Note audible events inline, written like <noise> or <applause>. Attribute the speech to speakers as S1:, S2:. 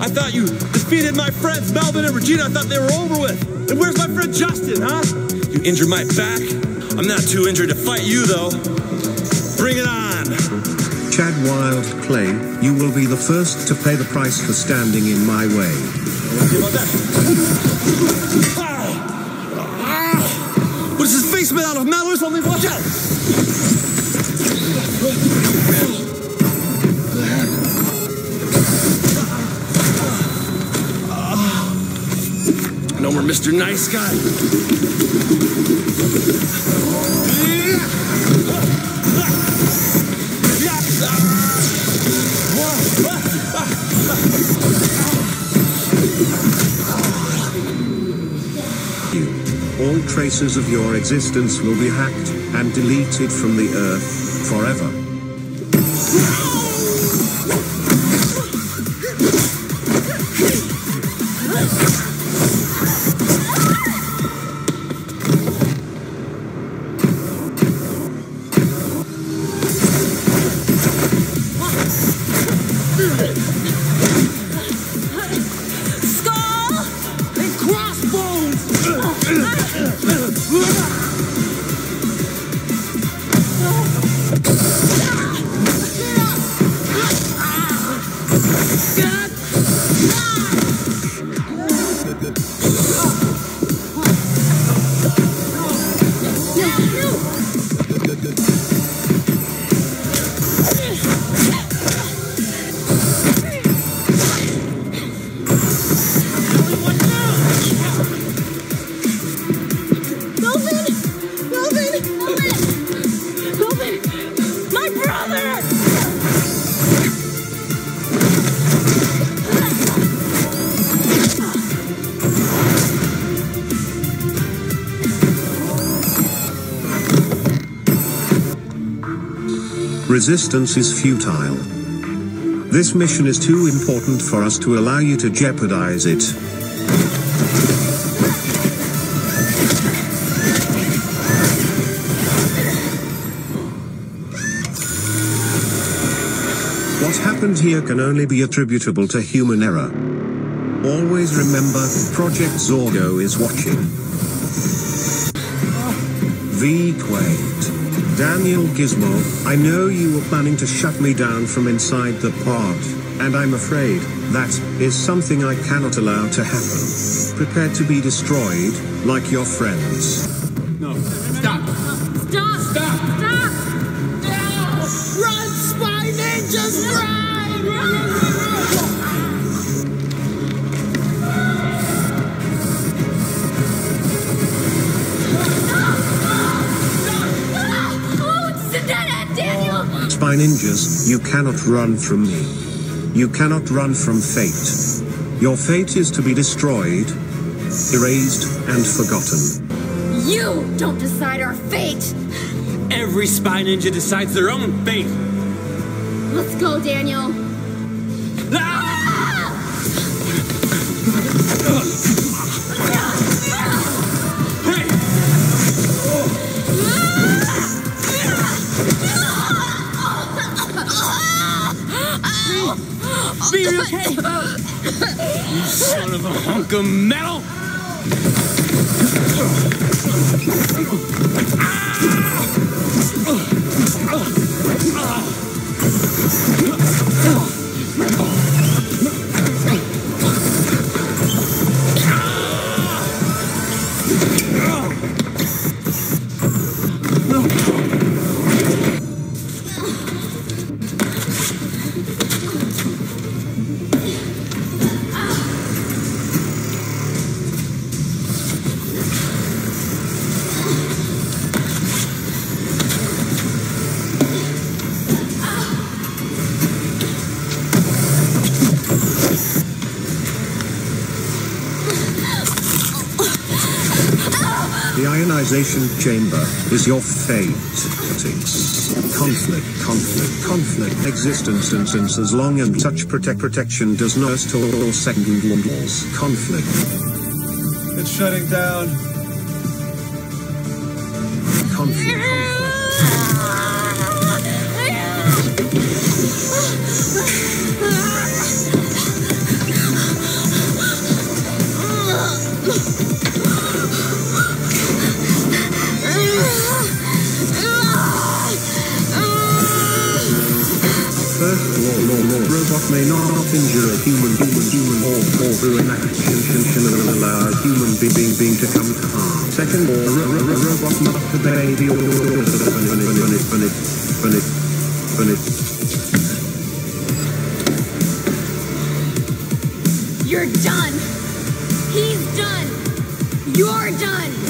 S1: I thought you defeated my friends Melvin and Regina. I thought they were over with. And where's my friend Justin, huh? You injured my back. I'm not too injured to fight you, though. Bring it on.
S2: Chad Wild Clay, you will be the first to pay the price for standing in my way.
S1: See about that? What is his face made out of metal or something? Watch out! No more Mr. Nice Guy.
S2: All traces of your existence will be hacked and deleted from the earth forever. Resistance is futile. This mission is too important for us to allow you to jeopardize it. What happened here can only be attributable to human error. Always remember, Project Zorgo is watching. V. Daniel Gizmo, I know you were planning to shut me down from inside the pod, and I'm afraid that is something I cannot allow to happen. Prepare to be destroyed, like your friends.
S3: Daniel!
S2: Spy ninjas, you cannot run from me. You cannot run from fate. Your fate is to be destroyed, erased, and forgotten.
S3: You don't decide our fate!
S1: Every spy ninja decides their own fate.
S3: Let's go, Daniel!
S1: Hey! Ah! <laughs> Be okay. You son of a hunk of metal!
S2: The ionization chamber is your fate. Conflict, conflict, conflict, existence, and since as long and such protect protection does not store second laws. Conflict,
S1: It's shutting down.
S2: conflict, conflict. First law, law, law. Robot may not injure a human, human, human, or, or through an action, allow a human being, being, to come to harm. Second law, ro- ro- ro- robot must obey the orders of.
S3: You're done. He's done. You're done.